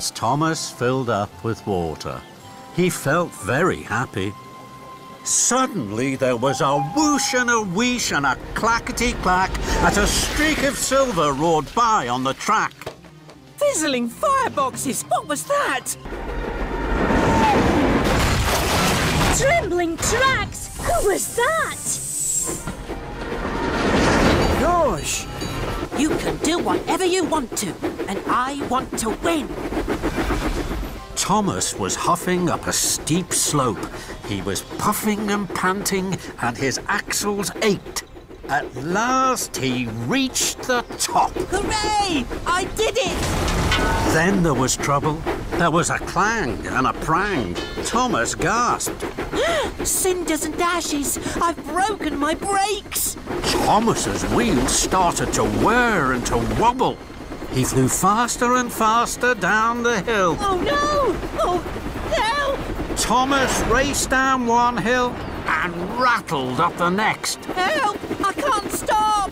Thomas filled up with water. He felt very happy. Suddenly there was a whoosh and a wheesh and a clackety clack as a streak of silver roared by on the track. Fizzling fireboxes! What was that? Trembling tracks! Who was that? Gosh! You can do whatever you want to, and I want to win. Thomas was huffing up a steep slope. He was puffing and panting, and his axles ached. At last, he reached the top. Hooray! I did it! Then there was trouble. There was a clang and a prang. Thomas gasped. Cinders and ashes! I've broken my brakes! Thomas's wheels started to whir and to wobble. He flew faster and faster down the hill. Oh no! Oh, help! Thomas raced down one hill and rattled up the next. Help! I can't stop!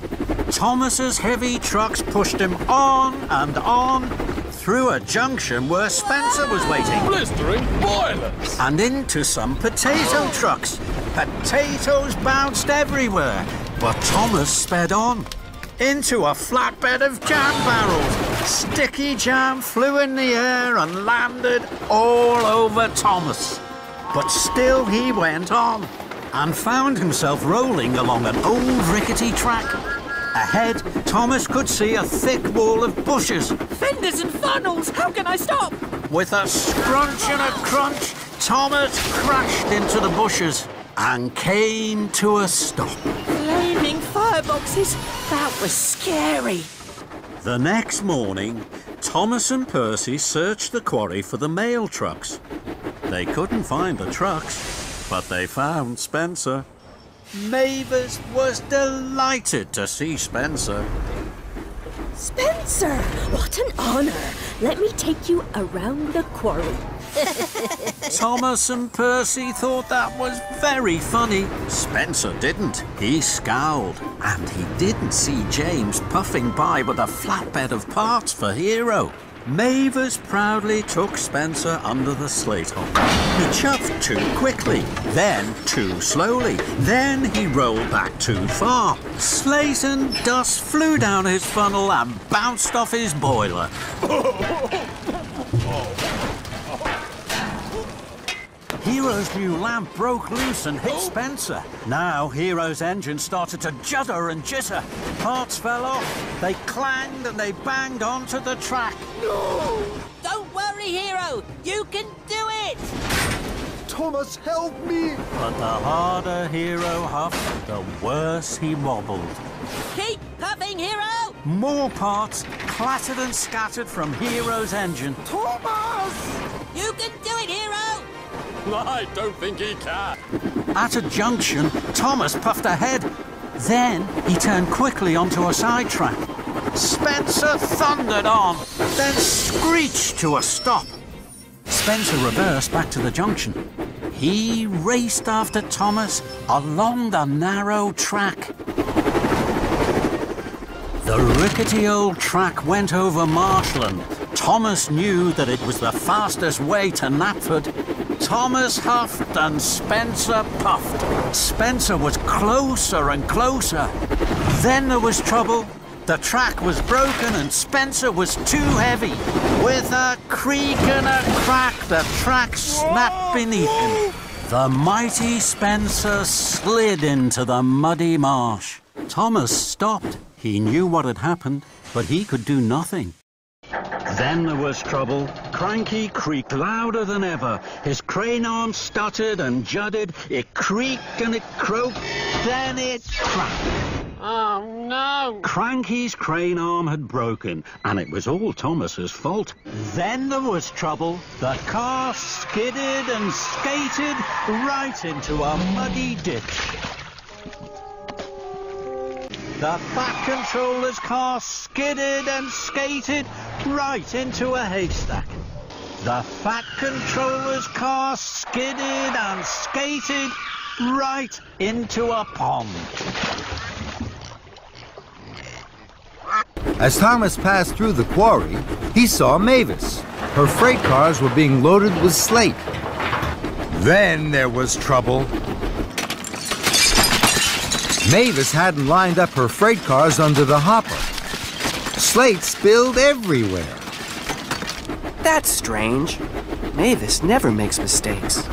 Thomas's heavy trucks pushed him on and on through a junction where Spencer was waiting Blistering violence! and into some potato trucks. Potatoes bounced everywhere, but Thomas sped on into a flatbed of jam barrels. Sticky jam flew in the air and landed all over Thomas. But still he went on and found himself rolling along an old rickety track. Ahead, Thomas could see a thick wall of bushes. Fenders and funnels! How can I stop? With a scrunch and a crunch, Thomas crashed into the bushes and came to a stop. Flaming fireboxes! That was scary. The next morning, Thomas and Percy searched the quarry for the mail trucks. They couldn't find the trucks, but they found Spencer. Mavis was delighted to see Spencer. Spencer, what an honor! Let me take you around the quarry. Thomas and Percy thought that was very funny. Spencer didn't. He scowled. And he didn't see James puffing by with a flatbed of parts for Hero. Mavis proudly took Spencer under the slate hop. He chuffed too quickly, then too slowly, then he rolled back too far. Slate and dust flew down his funnel and bounced off his boiler. Hero's new lamp broke loose and hit Spencer. Now Hero's engine started to judder and jitter. Parts fell off. They clanged and they banged onto the track. No! Don't worry, Hero! You can do it! Thomas, help me! But the harder Hero huffed, the worse he wobbled. Keep puffing, Hero! More parts clattered and scattered from Hero's engine. Thomas! You can do it, Hero! I don't think he can. At a junction, Thomas puffed ahead. Then he turned quickly onto a sidetrack. Spencer thundered on, then screeched to a stop. Spencer reversed back to the junction. He raced after Thomas along the narrow track. The rickety old track went over marshland. Thomas knew that it was the fastest way to Knapford. Thomas huffed and Spencer puffed. Spencer was closer and closer. Then there was trouble. The track was broken and Spencer was too heavy. With a creak and a crack, the track snapped beneath him. The mighty Spencer slid into the muddy marsh. Thomas stopped. He knew what had happened, but he could do nothing. Then there was trouble. Cranky creaked louder than ever. His crane arm stuttered and judded. It creaked and it croaked. Then it cracked. Oh, no! Cranky's crane arm had broken, and it was all Thomas's fault. Then there was trouble. The car skidded and skated right into a muddy ditch. The Fat Controller's car skidded and skated right into a haystack. The Fat Controller's car skidded and skated right into a pond. As Thomas passed through the quarry, he saw Mavis. Her freight cars were being loaded with slate. Then there was trouble. Mavis hadn't lined up her freight cars under the hopper. Slate spilled everywhere. That's strange. Mavis never makes mistakes.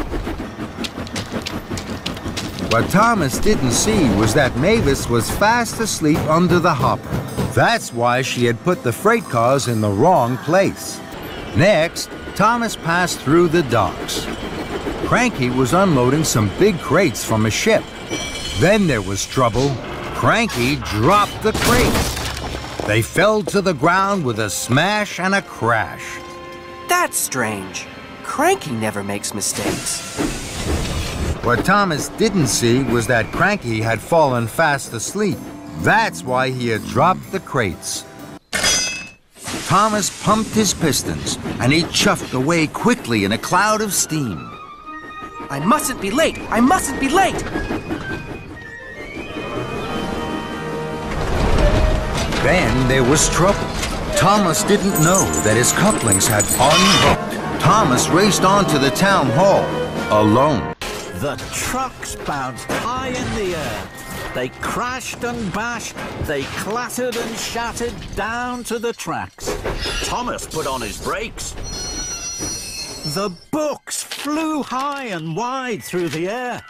What Thomas didn't see was that Mavis was fast asleep under the hopper. That's why she had put the freight cars in the wrong place. Next, Thomas passed through the docks. Cranky was unloading some big crates from a ship. Then there was trouble. Cranky dropped the crates. They fell to the ground with a smash and a crash. That's strange. Cranky never makes mistakes. What Thomas didn't see was that Cranky had fallen fast asleep. That's why he had dropped the crates. Thomas pumped his pistons, and he chuffed away quickly in a cloud of steam. I mustn't be late! I mustn't be late! Then there was trouble. Thomas didn't know that his couplings had unhooked. Thomas raced on to the town hall, alone. The trucks bounced high in the air. They crashed and bashed, they clattered and shattered down to the tracks. Thomas put on his brakes. The books flew high and wide through the air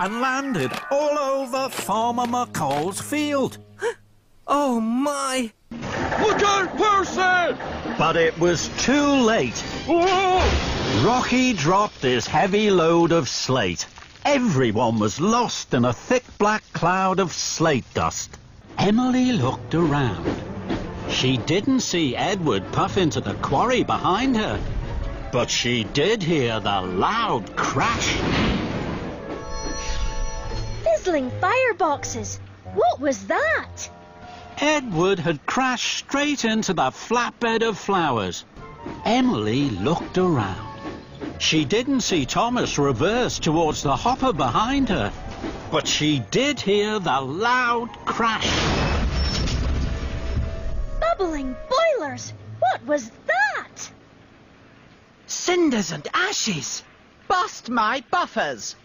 and landed all over Farmer McColl's field. Oh my! Look out, Percy! But it was too late. Whoa! Rocky dropped his heavy load of slate. Everyone was lost in a thick black cloud of slate dust. Emily looked around. She didn't see Edward puff into the quarry behind her, but she did hear the loud crash. Fizzling fireboxes. What was that? Edward had crashed straight into the flatbed of flowers. Emily looked around. She didn't see Thomas reverse towards the hopper behind her, but she did hear the loud crash. Bubbling boilers. What was that? Cinders and ashes. Bust my buffers.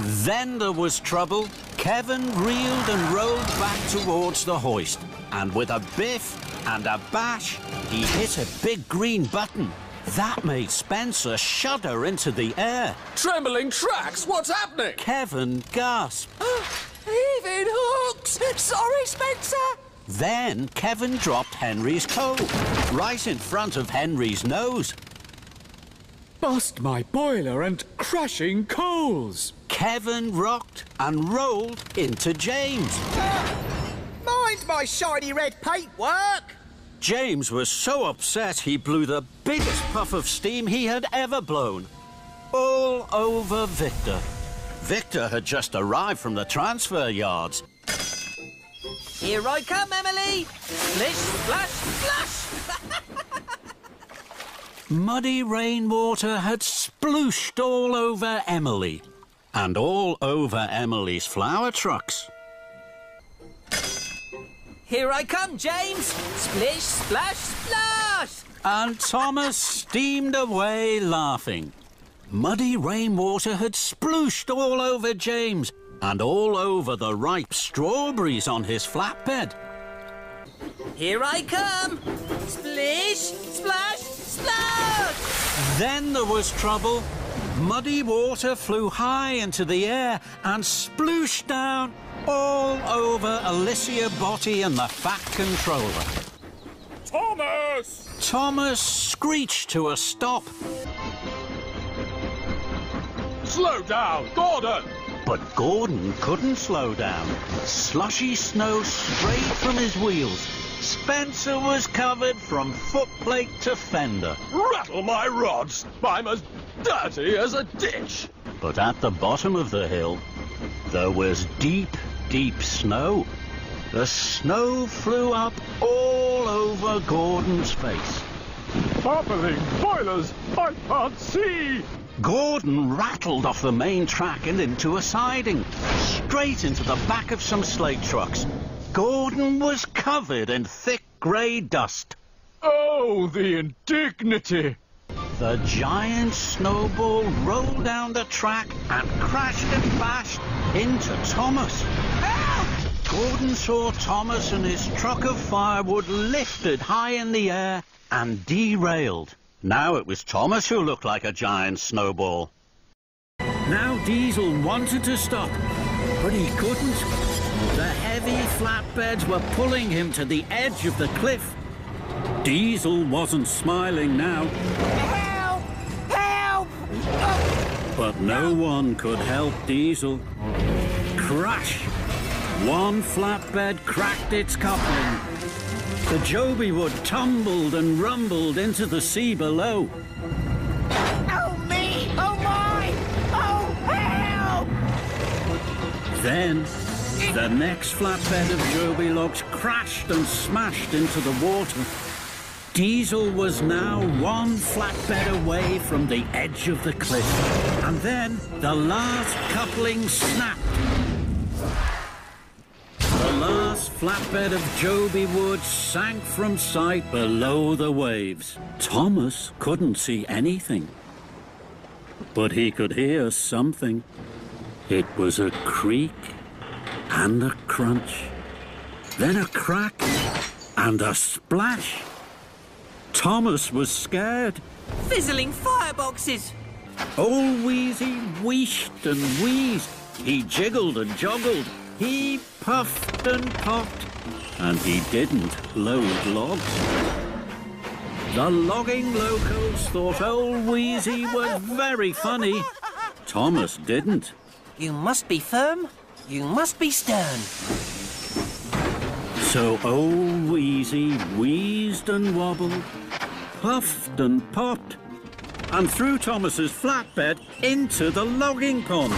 Then there was trouble. Kevin reeled and rolled back towards the hoist, and with a biff and a bash, he hit a big green button. That made Spencer shudder into the air. Trembling tracks, what's happening? Kevin gasped. Heaving hooks! Sorry, Spencer! Then Kevin dropped Henry's coat right in front of Henry's nose. Bust my boiler and crushing coals. Kevin rocked and rolled into James. Ah! Mind my shiny red paintwork! James was so upset he blew the biggest puff of steam he had ever blown. All over Victor. Victor had just arrived from the transfer yards. Here I come, Emily! Splish, splash, splash! Muddy rainwater had splooshed all over Emily and all over Emily's flower trucks. Here I come, James! Splish, splash, splash! And Thomas steamed away laughing. Muddy rainwater had splooshed all over James and all over the ripe strawberries on his flatbed. Here I come! Splish, splash, splash! Then there was trouble. Muddy water flew high into the air and splooshed down all over Alicia Botti and the Fat Controller. Thomas! Thomas screeched to a stop, Slow down, Gordon! but Gordon couldn't slow down. Slushy snow sprayed from his wheels. Spencer was covered from footplate to fender. Rattle my rods! I'm as dirty as a ditch! But at the bottom of the hill, there was deep, deep snow. The snow flew up all over Gordon's face. Bubbling boilers! I can't see! Gordon rattled off the main track and into a siding, straight into the back of some slate trucks. Gordon was covered in thick grey dust. Oh, the indignity! The giant snowball rolled down the track and crashed and bashed into Thomas. Gordon saw Thomas and his truck of firewood lifted high in the air and derailed. Now it was Thomas who looked like a giant snowball. Now Diesel wanted to stop, but he couldn't. The heavy flatbeds were pulling him to the edge of the cliff. Diesel wasn't smiling now. Help! Help! But no one could help Diesel. Crash! One flatbed cracked its coupling. The Jobi wood tumbled and rumbled into the sea below. Oh, me! Oh, my! Oh, help! Then, the next flatbed of Jobi logs crashed and smashed into the water. Diesel was now one flatbed away from the edge of the cliff. And then the last coupling snapped. The last flatbed of Jobi wood sank from sight below the waves. Thomas couldn't see anything. But he could hear something. It was a creak and a crunch, then a crack and a splash. Thomas was scared. Fizzling fireboxes! Old Wheezy wheeshed and wheezed. He jiggled and joggled. He puffed and puffed. And he didn't load logs. The logging locals thought old Wheezy was very funny. Thomas didn't. You must be firm. You must be stern. So old Wheezy wheezed and wobbled, puffed and popped, and threw Thomas's flatbed into the logging pond.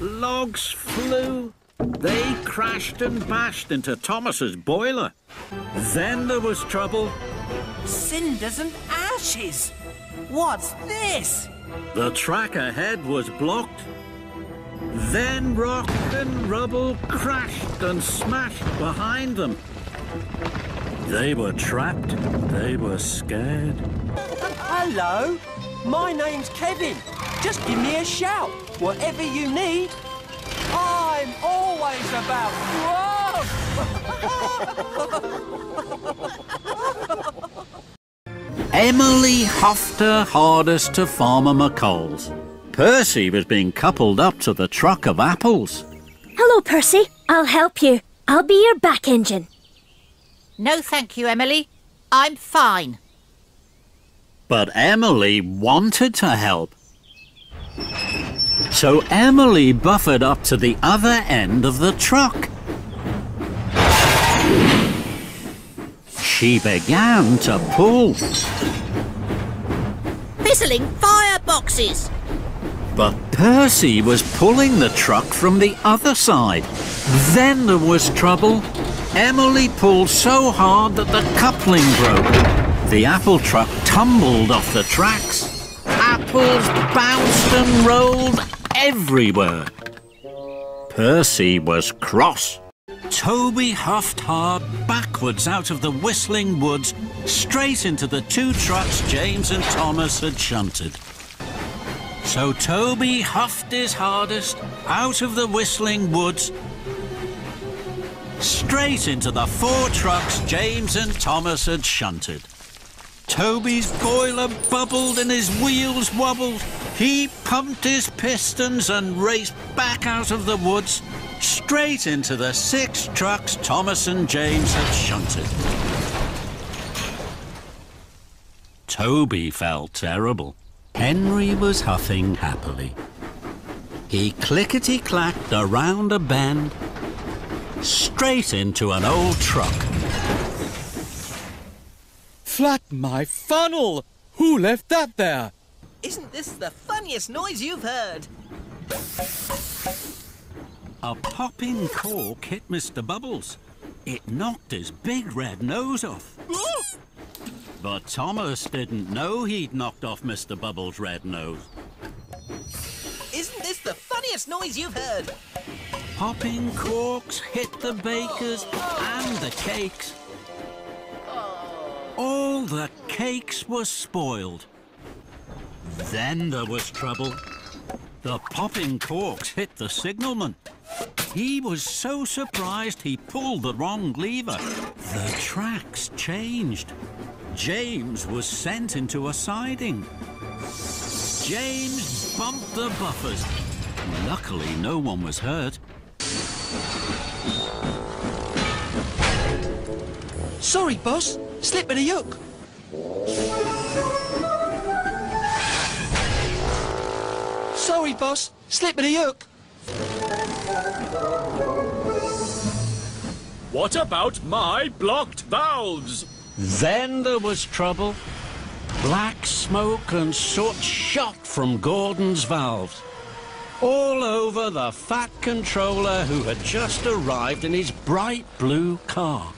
Logs flew. They crashed and bashed into Thomas's boiler. Then there was trouble. Cinders and ashes! What's this? The track ahead was blocked. Then rock and rubble crashed and smashed behind them. They were trapped. They were scared. Hello, my name's Kevin. Just give me a shout, whatever you need. I'm always about. Whoa! Emily huffed her hardest to Farmer McColl's. Percy was being coupled up to the truck of apples. Hello, Percy. I'll help you. I'll be your back engine. No, thank you, Emily. I'm fine. But Emily wanted to help. So Emily buffered up to the other end of the truck. She began to pull, Fizzling fireboxes! But Percy was pulling the truck from the other side. Then there was trouble. Emily pulled so hard that the coupling broke. The apple truck tumbled off the tracks. Apples bounced and rolled everywhere. Percy was cross. Toby huffed hard backwards out of the whistling woods, straight into the two trucks James and Thomas had shunted. So Toby huffed his hardest out of the whistling woods, straight into the four trucks James and Thomas had shunted. Toby's boiler bubbled and his wheels wobbled. He pumped his pistons and raced back out of the woods, straight into the six trucks Thomas and James had shunted. Toby felt terrible. Henry was huffing happily. He clickety clacked around a bend, straight into an old truck. Flat my funnel! Who left that there? Isn't this the funniest noise you've heard? A popping cork hit Mr. Bubbles. It knocked his big red nose off. But Thomas didn't know he'd knocked off Mr. Bubbles' red nose. Isn't this the funniest noise you've heard? popping corks hit the bakers and the cakes. All the cakes were spoiled. Then there was trouble. The popping corks hit the signalman. He was so surprised he pulled the wrong lever. The tracks changed. James was sent into a siding. James bumped the buffers. Luckily, no one was hurt. Sorry, boss. Slip of the hook. Sorry, boss. Slip of the hook. What about my blocked valves? Then there was trouble. Black smoke and soot shot from Gordon's valves. All over the fat controller who had just arrived in his bright blue car.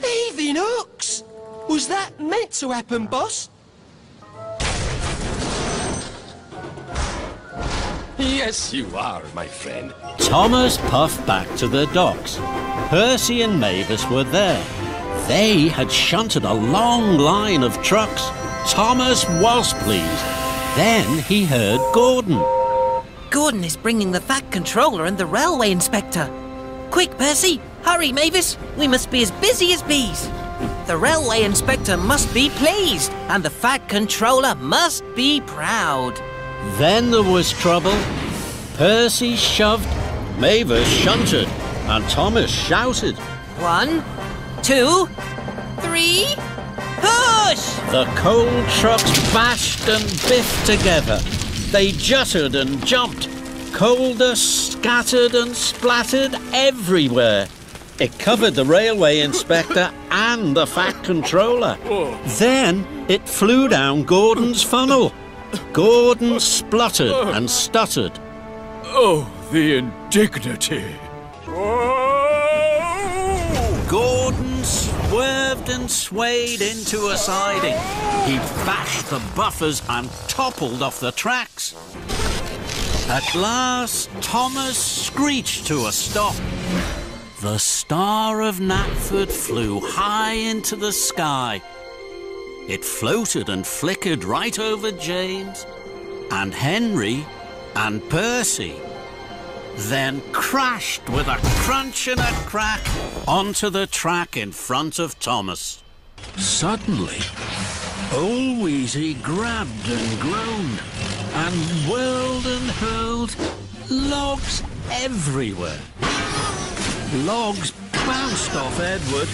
Heaving hooks! Was that meant to happen, boss? Yes, you are, my friend. Thomas puffed back to the docks. Percy and Mavis were there. They had shunted a long line of trucks. Thomas was pleased. Then he heard Gordon. Gordon is bringing the Fat Controller and the Railway Inspector. Quick, Percy! Hurry, Mavis! We must be as busy as bees. The Railway Inspector must be pleased, and the Fat Controller must be proud. Then there was trouble. Percy shoved, Mavis shunted, and Thomas shouted. One, two, three, push! The coal trucks bashed and biffed together. They jutted and jumped. Coal dust scattered and splattered everywhere. It covered the railway inspector and the fat controller. Then it flew down Gordon's funnel. Gordon spluttered and stuttered. Oh, the indignity. Gordon swerved and swayed into a siding. He bashed the buffers and toppled off the tracks. At last, Thomas screeched to a stop. The Star of Knapford flew high into the sky. It floated and flickered right over James and Henry and Percy, then crashed with a crunch and a crack onto the track in front of Thomas. Suddenly, old Wheezy grabbed and groaned and whirled and hurled logs everywhere. Logs bounced off Edward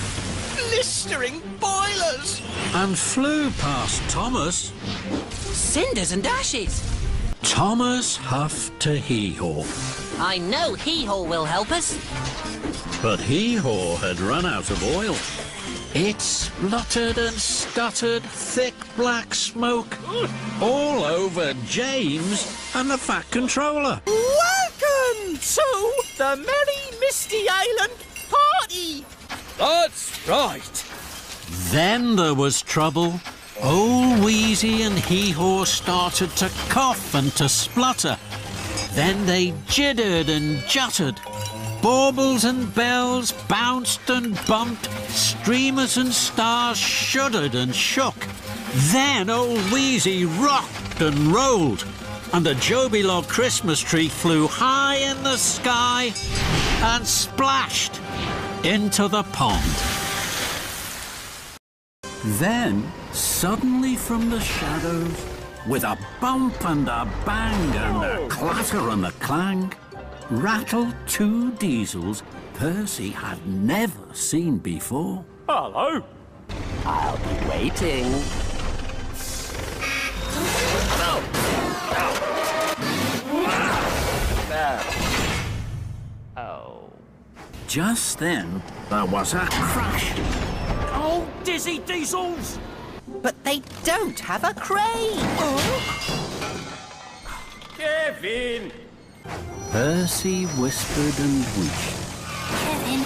Blistering boilers! and flew past Thomas. Cinders and ashes. Thomas huffed to Hee-Haw, I know Hee-Haw will help us. but Hee-Haw had run out of oil. It spluttered and stuttered thick black smoke all over James and the Fat Controller. Welcome to the Merry Misty Island Party! That's right. Then there was trouble. Old Wheezy and Hee-Haw started to cough and to splutter. Then they jittered and jutted. Baubles and bells bounced and bumped. Streamers and stars shuddered and shook. Then old Wheezy rocked and rolled. And the Jobi Log Christmas tree flew high in the sky and splashed into the pond. Then, suddenly from the shadows, with a bump and a bang and a clatter and a clang, rattled two diesels Percy had never seen before. Hello. I'll be waiting. Oh. Just then, there was a crash. Oh, dizzy diesels! But they don't have a crane. Kevin. Percy whispered and wished. Kevin,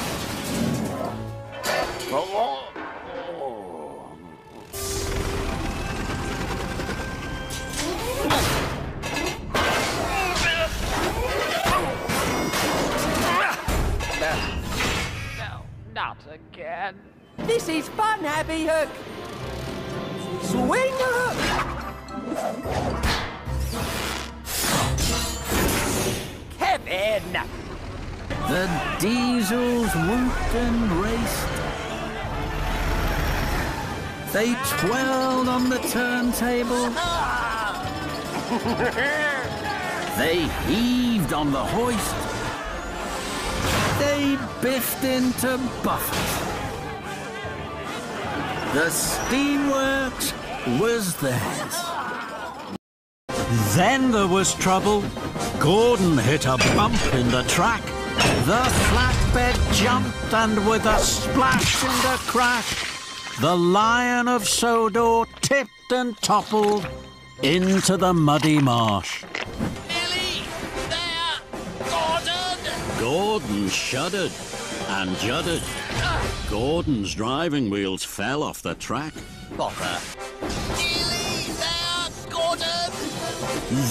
This is fun, Abby Hook. Swing the hook. Kevin! The diesels whooped and raced. They twirled on the turntable. they heaved on the hoist. They biffed into Buffett. The steamworks was theirs. Then there was trouble. Gordon hit a bump in the track. The flatbed jumped and with a splash and a crash, the Lion of Sodor tipped and toppled into the muddy marsh. Billy! There! Gordon! Gordon shuddered and juddered. Gordon's driving wheels fell off the track. Bother. Billy! There! Gordon!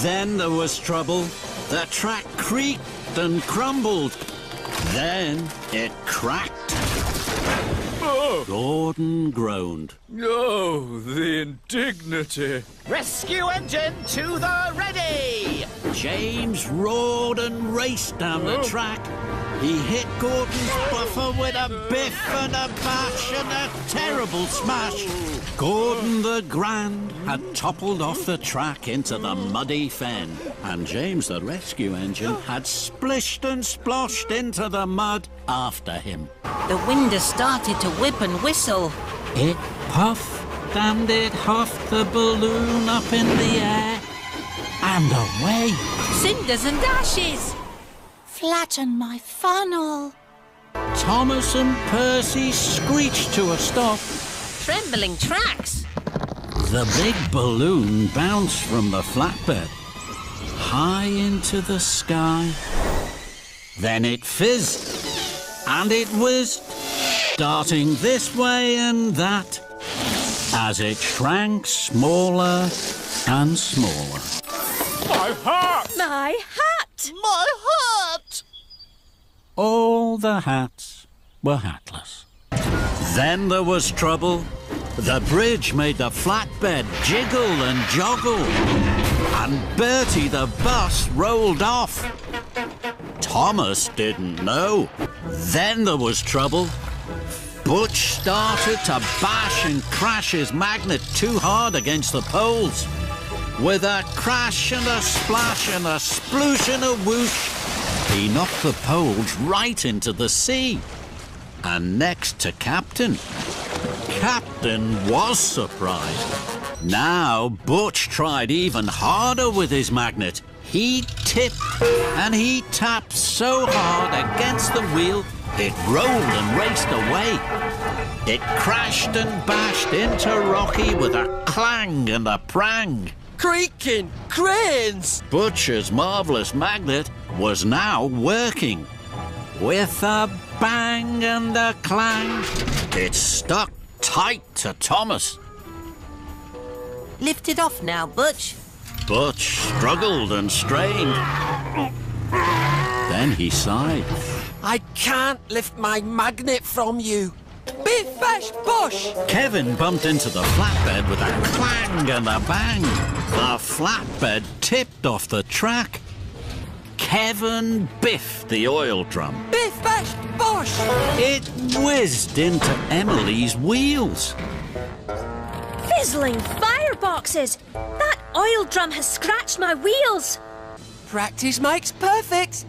Then there was trouble. The track creaked and crumbled. Then it cracked. Gordon groaned. Oh, the indignity. Rescue engine to the ready! James roared and raced down the track. He hit Gordon's buffer with a biff and a bash and a terrible smash. Gordon the Grand had toppled off the track into the muddy fen, and James the rescue engine had splished and sploshed into the mud after him. The wind has started to whip and whistle. It puffed and it huffed the balloon up in the air and away. Cinders and ashes! Flatten my funnel. Thomas and Percy screeched to a stop. Trembling tracks! The big balloon bounced from the flatbed high into the sky. Then it fizzed and it whizzed, darting this way and that as it shrank smaller and smaller. My heart! My hat! My heart! All the hats were hatless. Then there was trouble. The bridge made the flatbed jiggle and joggle. And Bertie the bus rolled off. Thomas didn't know. Then there was trouble. Butch started to bash and crash his magnet too hard against the poles. With a crash and a splash and a sploosh and a whoosh, he knocked the poles right into the sea. And next to Captain. Captain was surprised. Now Butch tried even harder with his magnet. He tipped and he tapped so hard against the wheel it rolled and raced away. It crashed and bashed into Rocky with a clang and a prang. Creaking cranes! Butcher's marvellous magnet was now working. With a bang and a clang, it stuck tight to Thomas. Lift it off now, Butch. Butch struggled and strained. Then he sighed. I can't lift my magnet from you. Biff bash bosh! Kevin bumped into the flatbed with a clang and a bang. The flatbed tipped off the track. Kevin biffed the oil drum. Biff bash bosh! It whizzed into Emily's wheels. Fizzling fireboxes! That oil drum has scratched my wheels! Practice makes perfect.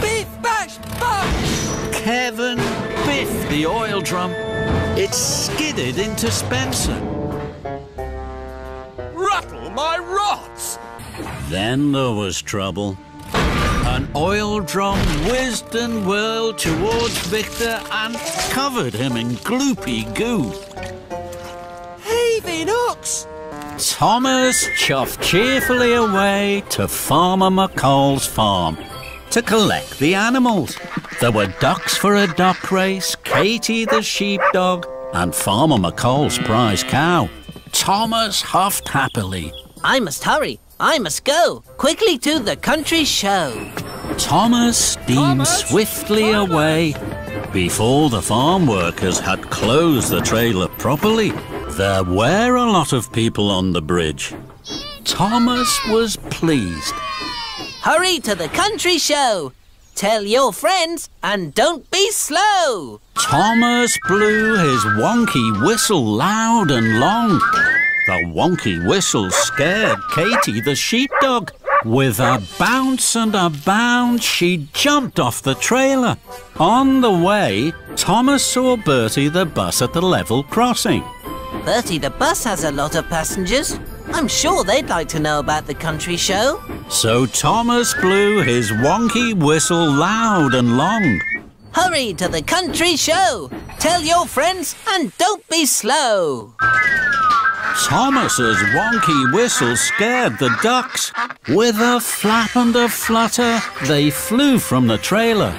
Biff bash bosh! Kevin biffed the oil drum. It skidded into Spencer. Rattle my rods! Then there was trouble. An oil drum whizzed and whirled towards Victor and covered him in gloopy goo. Heaving hooks! Thomas chuffed cheerfully away to Farmer McColl's farm to collect the animals. There were ducks for a duck race, Katie the sheepdog, and Farmer McColl's prize cow. Thomas huffed happily. I must hurry. I must go. Quickly to the country show. Thomas steamed Thomas! swiftly away. Before the farm workers had closed the trailer properly, there were a lot of people on the bridge. Thomas was pleased. Hurry to the country show. Tell your friends and don't be slow. Thomas blew his wonky whistle loud and long. The wonky whistle scared Katy the sheepdog. With a bounce and a bound, she jumped off the trailer. On the way, Thomas saw Bertie the bus at the level crossing. Bertie the bus has a lot of passengers. I'm sure they'd like to know about the country show. So Thomas blew his wonky whistle loud and long. Hurry to the country show. Tell your friends and don't be slow. Thomas's wonky whistle scared the ducks. With a flap and a flutter, they flew from the trailer.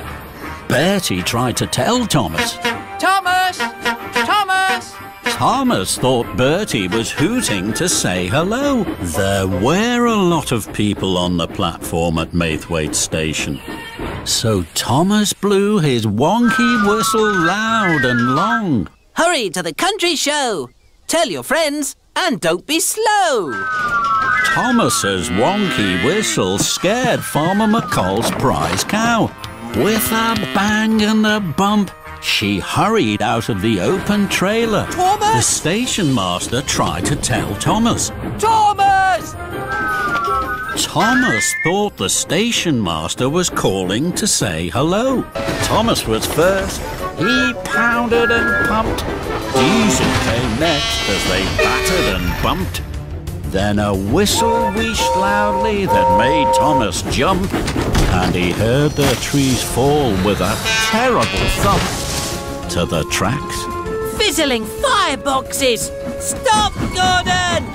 Bertie tried to tell Thomas. Thomas! Thought Bertie was hooting to say hello. There were a lot of people on the platform at Maithwaite Station. So Thomas blew his wonky whistle loud and long. Hurry to the country show. Tell your friends and don't be slow. Thomas's wonky whistle scared Farmer McColl's prize cow. With a bang and a bump, she hurried out of the open trailer. Thomas! The station master tried to tell Thomas. Thomas! Thomas thought the station master was calling to say hello. Thomas was first. He pounded and pumped. Diesel came next as they battered and bumped. Then a whistle wheeshed loudly that made Thomas jump, and he heard the trees fall with a terrible thump to the tracks. Fizzling fireboxes! Stop, Gordon!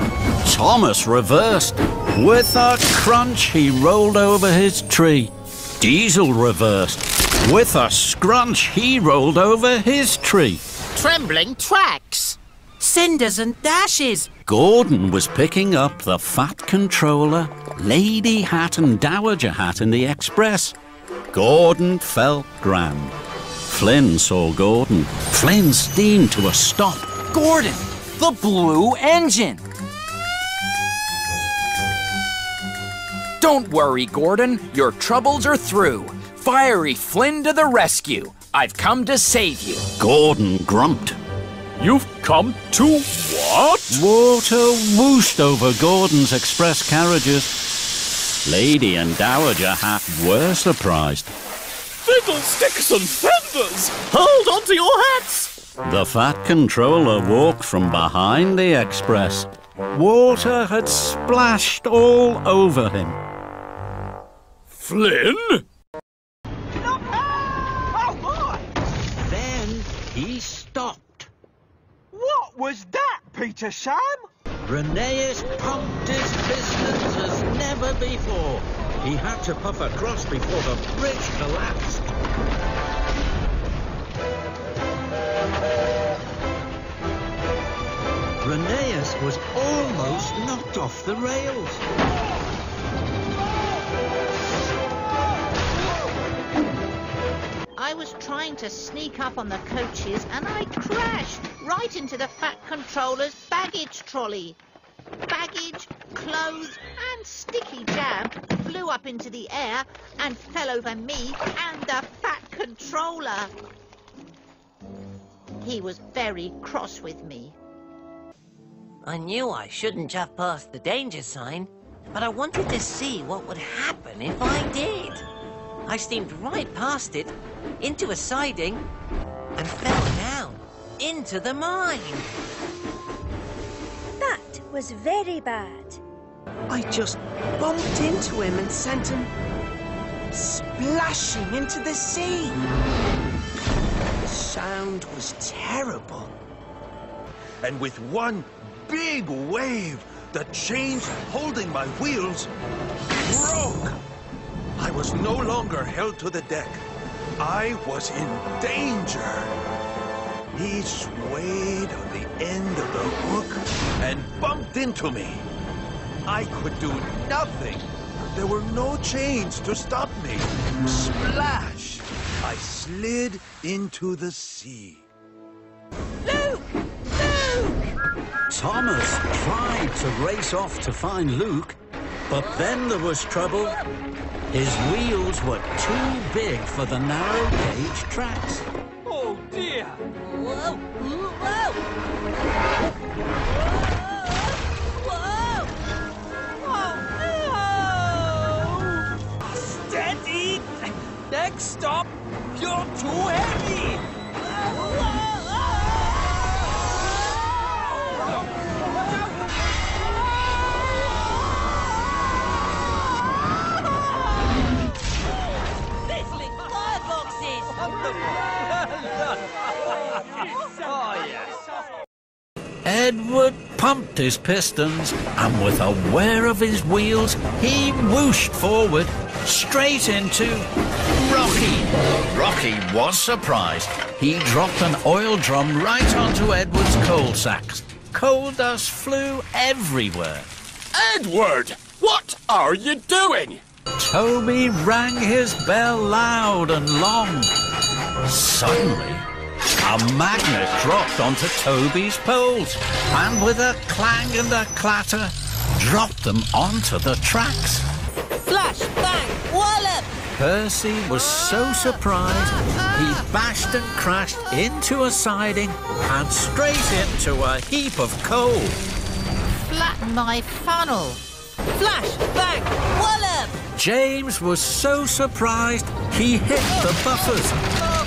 Thomas reversed. With a crunch, he rolled over his tree. Diesel reversed. With a scrunch, he rolled over his tree. Trembling tracks! Cinders and dashes! Gordon was picking up the Fat Controller, Lady Hatt and Dowager Hatt in the Express. Gordon felt grand. Flynn saw Gordon. Flynn steamed to a stop. Gordon, the blue engine. Don't worry, Gordon. Your troubles are through. Fiery Flynn to the rescue. I've come to save you. Gordon grumped. You've come to what? Water whooshed over Gordon's express carriages. Lady and Dowager Hatt were surprised. Fiddlesticks and feathers! Hold on to your hats! The Fat Controller walked from behind the express. Water had splashed all over him. Flynn? Then he stopped. What was that, Peter Sam? Rheneas pumped his pistons as never before. He had to puff across before the bridge collapsed. Rheneas was almost knocked off the rails. I was trying to sneak up on the coaches and I crashed right into the Fat Controller's baggage trolley. Baggage, clothes and sticky jam flew up into the air and fell over me and the Fat Controller. He was very cross with me. I knew I shouldn't have passed the danger sign, but I wanted to see what would happen if I did. I steamed right past it, into a siding, and fell down into the mine. Was very bad. I just bumped into him and sent him splashing into the sea. The sound was terrible. And with one big wave, the chains holding my wheels broke. I was no longer held to the deck. I was in danger. He swayed end of the hook and bumped into me. I could do nothing. There were no chains to stop me. Splash! I slid into the sea. Luke! Luke! Thomas tried to race off to find Luke, but then there was trouble. His wheels were too big for the narrow gauge tracks. Oh dear! Whoa! Whoa! Whoa! Stop, you're too heavy! Edward pumped his pistons, and with a whir of his wheels, he whooshed forward, straight into Rocky. Rocky was surprised. He dropped an oil drum right onto Edward's coal sacks. Coal dust flew everywhere. Edward, what are you doing? Toby rang his bell loud and long. Suddenly, a magnet dropped onto Toby's poles, and with a clang and a clatter, dropped them onto the tracks. Flash, bang, wallop! Percy was so surprised, he bashed and crashed into a siding and straight into a heap of coal. Flatten my funnel. Flash, bang, wallop! James was so surprised, he hit the buffers,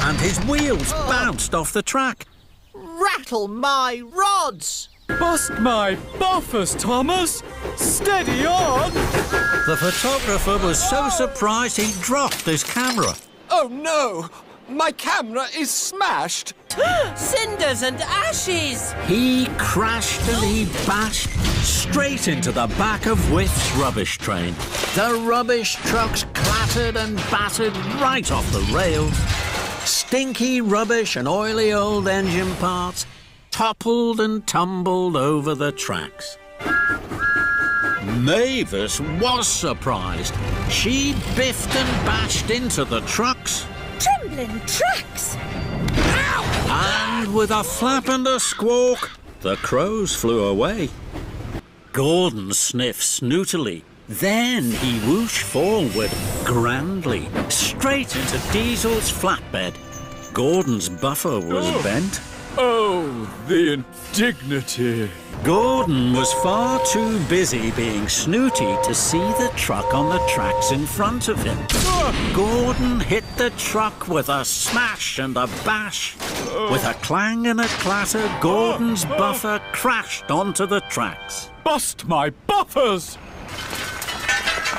and his wheels bounced off the track. Rattle my rods! Bust my buffers, Thomas! Steady on! The photographer was so surprised he dropped his camera. Oh no! My camera is smashed! Cinders and ashes! He crashed and he bashed straight into the back of Whiff's rubbish train. The rubbish trucks clattered and battered right off the rail. Stinky rubbish and oily old engine parts toppled and tumbled over the tracks. Mavis was surprised. She biffed and bashed into the trucks. Trembling tracks! And with a flap and a squawk, the crows flew away. Gordon sniffed snootily. Then he whooshed forward grandly, straight into Diesel's flatbed. Gordon's buffer was Oh. bent. Oh, the indignity. Gordon was far too busy being snooty to see the truck on the tracks in front of him. Gordon hit the truck with a smash and a bash. With a clang and a clatter, Gordon's buffer crashed onto the tracks. Bust my buffers!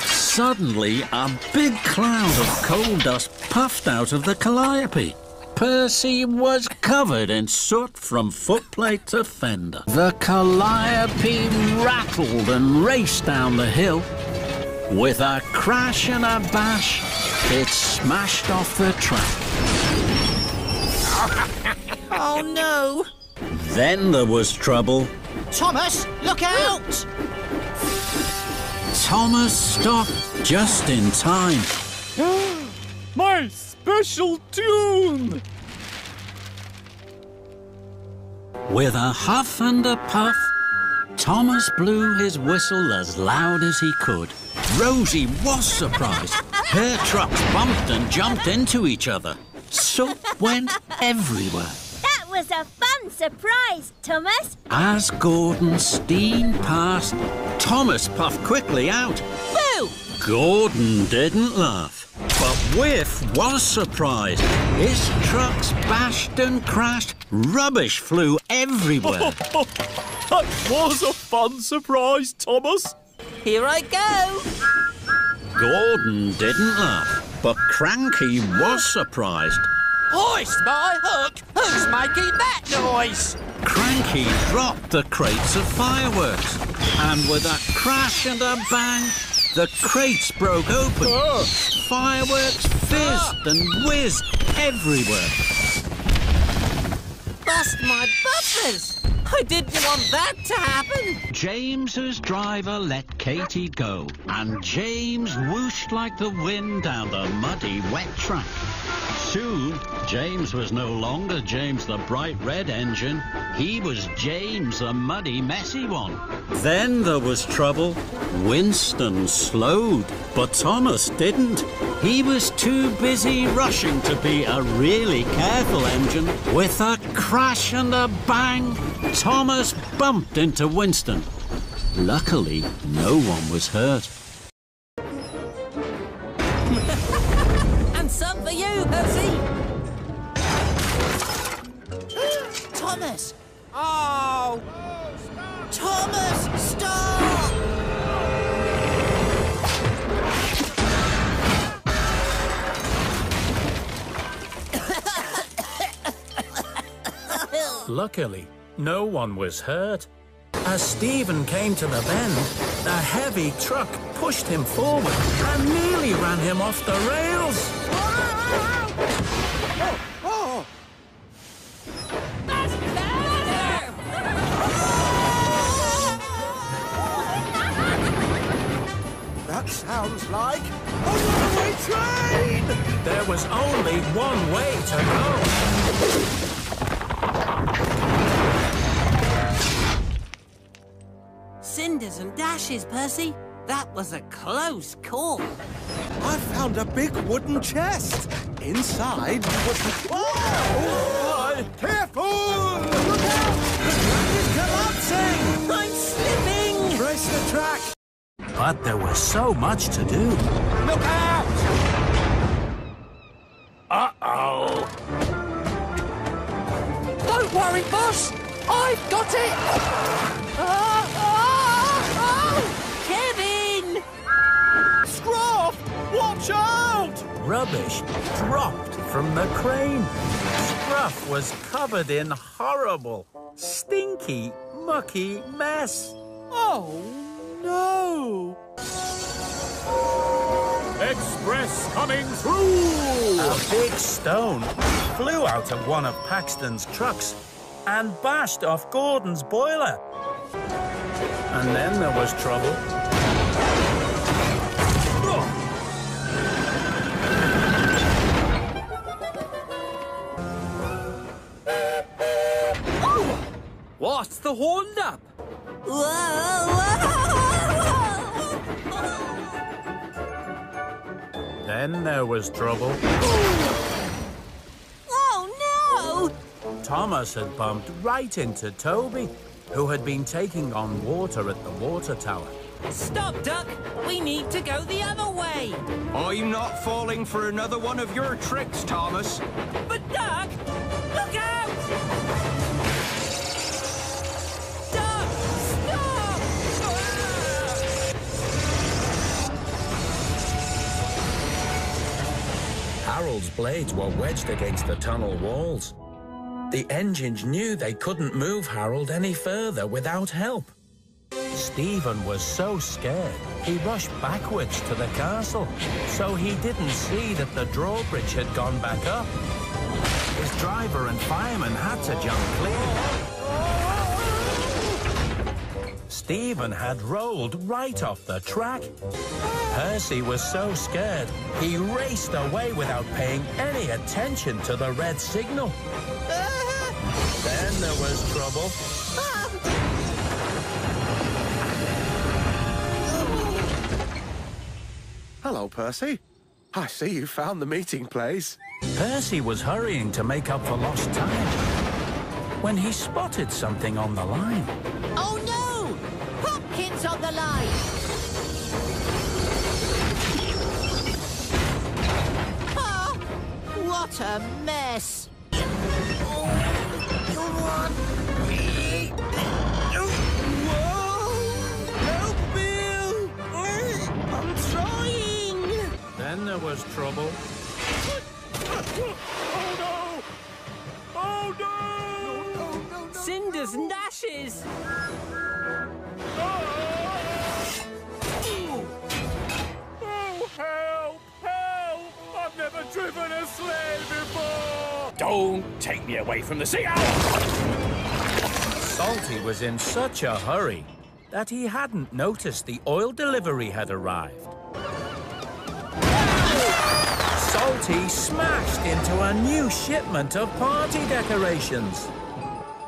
Suddenly, a big cloud of coal dust puffed out of the calliope. Percy was covered in soot from footplate to fender. The calliope rattled and raced down the hill. With a crash and a bash, it smashed off the track. Oh no! Then there was trouble. Thomas, look out! Thomas stopped just in time. My special tune! With a huff and a puff, Thomas blew his whistle as loud as he could. Rosie was surprised. Her trucks bumped and jumped into each other. Soot went everywhere. That was a fun surprise, Thomas. As Gordon steamed past, Thomas puffed quickly out. Boo! Gordon didn't laugh, but Whiff was surprised. His trucks bashed and crashed. Rubbish flew everywhere. That was a fun surprise, Thomas. Here I go! Gordon didn't laugh, but Cranky was surprised. Hoist my hook! Who's making that noise? Cranky dropped the crates of fireworks, and with a crash and a bang, the crates broke open. Oh. Fireworks fizzed ah. and whizzed everywhere. Bust my buffers! I didn't want that to happen! James's driver let Katie go, and James whooshed like the wind down the muddy, wet track. Soon, James was no longer James the bright red engine. He was James the muddy, messy one. Then there was trouble. Winston slowed, but Thomas didn't. He was too busy rushing to be a really careful engine. With a crash and a bang, Thomas bumped into Winston. Luckily, no one was hurt. and some for you, Percy! Thomas! Oh! Thomas, stop! Luckily, no one was hurt. As Stephen came to the bend, a heavy truck pushed him forward and nearly ran him off the rails. That sounds like a runaway train! There was only one way to Cinders and dashes, Percy. That was a close call. I found a big wooden chest. Inside was... Whoa! Careful! Look out! The track is collapsing! I'm slipping! Brace the track! But there was so much to do. Look out! Uh-oh. Don't worry, boss. I've got it. Scruff! Watch out! Rubbish dropped from the crane. Scruff was covered in horrible, stinky, mucky mess. Oh, no! Express coming through! A big stone flew out of one of Paxton's trucks and bashed off Gordon's boiler. And then there was trouble. What's the holdup? Then there was trouble. Oh, no! Thomas had bumped right into Toby, who had been taking on water at the water tower. Stop, Duck. We need to go the other way. I'm not falling for another one of your tricks, Thomas. But, Duck, Harold's blades were wedged against the tunnel walls. The engines knew they couldn't move Harold any further without help. Stephen was so scared, he rushed backwards to the castle, so he didn't see that the drawbridge had gone back up. His driver and fireman had to jump clear. Stephen had rolled right off the track. Percy was so scared, he raced away without paying any attention to the red signal. then there was trouble. Hello, Percy. I see you found the meeting place. Percy was hurrying to make up for lost time when he spotted something on the line. What a mess! Help, Bill! I'm trying! Then there was trouble. Oh, no! Oh, no! Cinders and ashes! Oh, never driven a sleigh before! Don't take me away from the sea owl! Salty was in such a hurry that he hadn't noticed the oil delivery had arrived. Salty smashed into a new shipment of party decorations.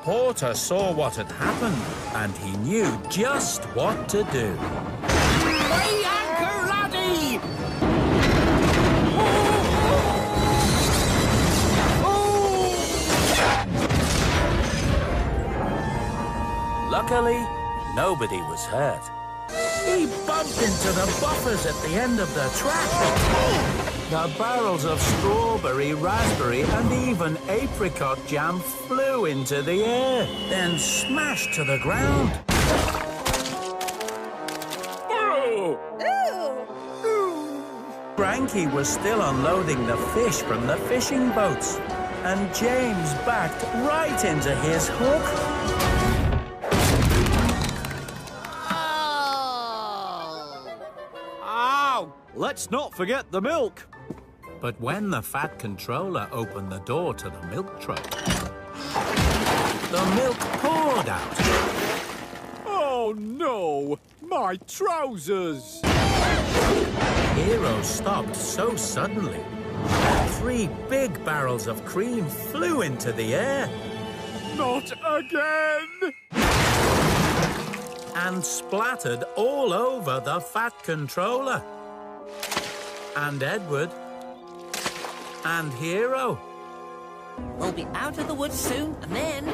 Porter saw what had happened, and he knew just what to do. Luckily, nobody was hurt. He bumped into the buffers at the end of the track. The barrels of strawberry, raspberry, and even apricot jam flew into the air, then smashed to the ground. Frankie was still unloading the fish from the fishing boats, and James backed right into his hook. Let's not forget the milk. But when the fat controller opened the door to the milk truck, the milk poured out. Oh no! My trousers! Hero stopped so suddenly that three big barrels of cream flew into the air Not again! and splattered all over the fat controller. And Edward. And Hero. We'll be out of the woods soon, and then...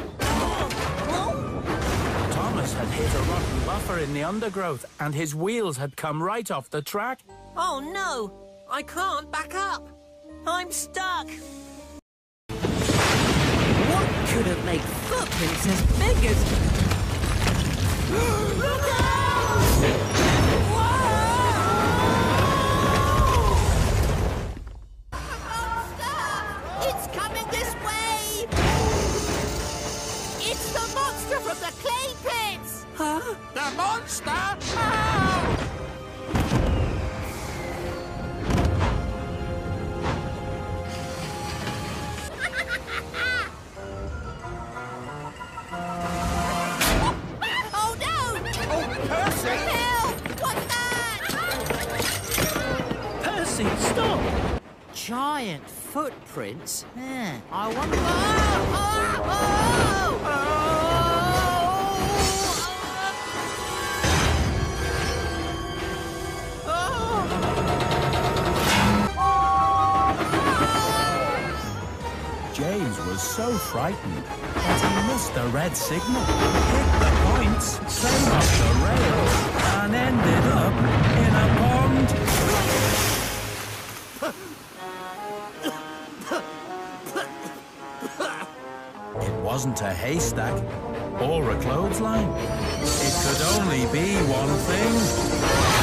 Thomas had hit a rotten buffer in the undergrowth, and his wheels had come right off the track. Oh no! I can't back up! I'm stuck! What could have made footprints as big as... Look It's Huh? The monster? Oh! oh no! Oh, Percy! Help! What's that? Percy, stop! Giant footprints? Eh, I wonder... Oh! Oh! James was so frightened that he missed the red signal, hit the points, came off the rails, and ended up in a pond. It wasn't a haystack or a clothesline. It could only be one thing.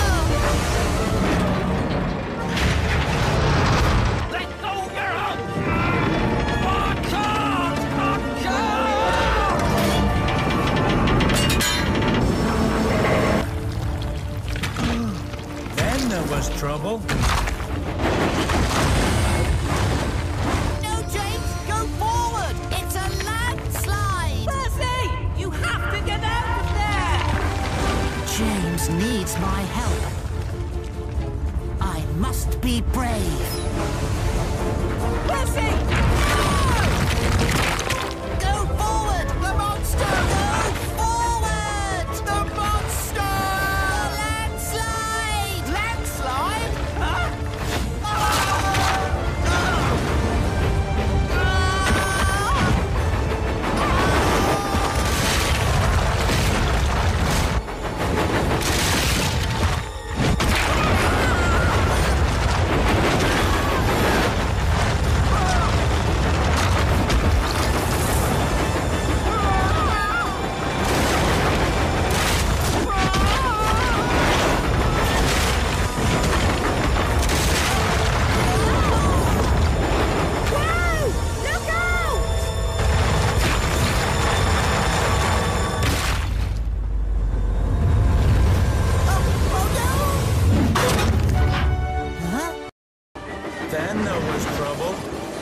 Then there was trouble.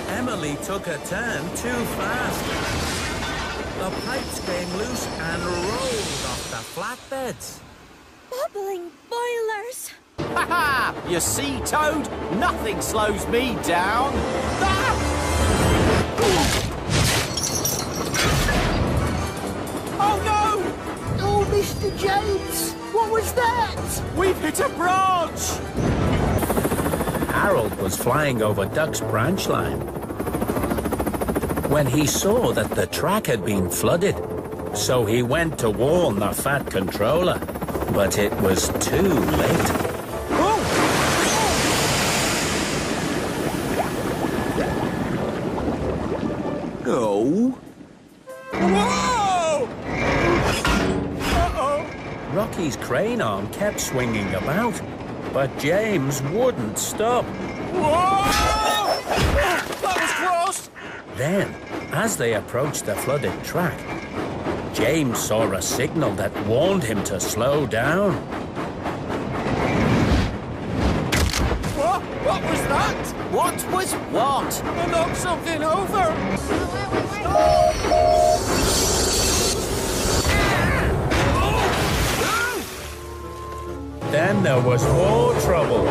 Emily took a turn too fast. The pipes came loose and rolled off the flatbeds. Bubbling boilers! Ha ha! You see, Toad? Nothing slows me down. Ah! Oh no! Oh, Mr. James, what was that? We've hit a branch! Harold was flying over Duck's branch line when he saw that the track had been flooded. So he went to warn the Fat Controller, but it was too late. Oh. Whoa! Uh-oh. Rocky's crane arm kept swinging about, but James wouldn't stop. Whoa! That was close! Then, as they approached the flooded track, James saw a signal that warned him to slow down. What? What was that? What was what? I knocked something over! Oh! Then there was more trouble.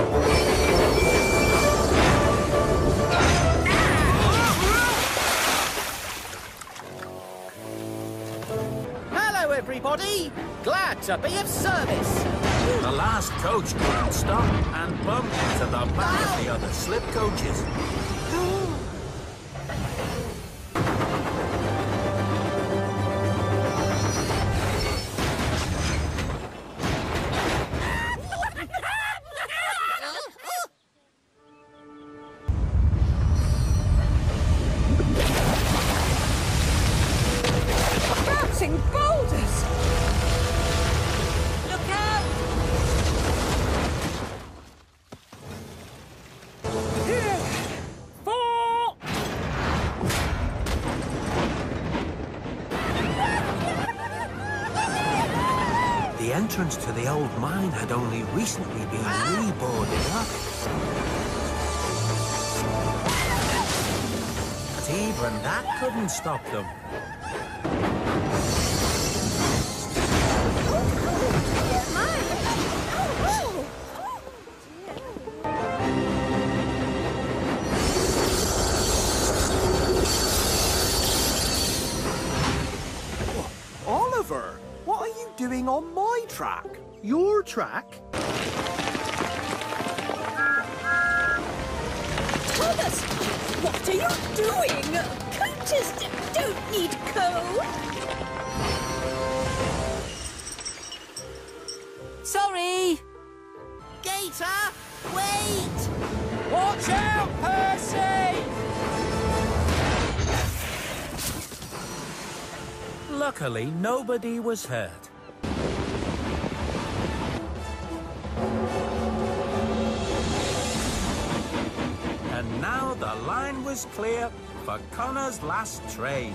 Hello, everybody! Glad to be of service. The last coach couldn't stop and bumped into the back of the other slip coaches. Even that couldn't stop them. Luckily, nobody was hurt. And now the line was clear for Connor's last train.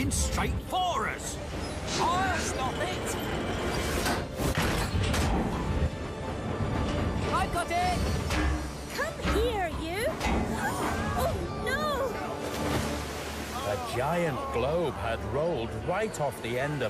Heading straight for us. I'll stop it! I've got it! Come here, you! Oh, no! A giant globe had rolled right off the end of the.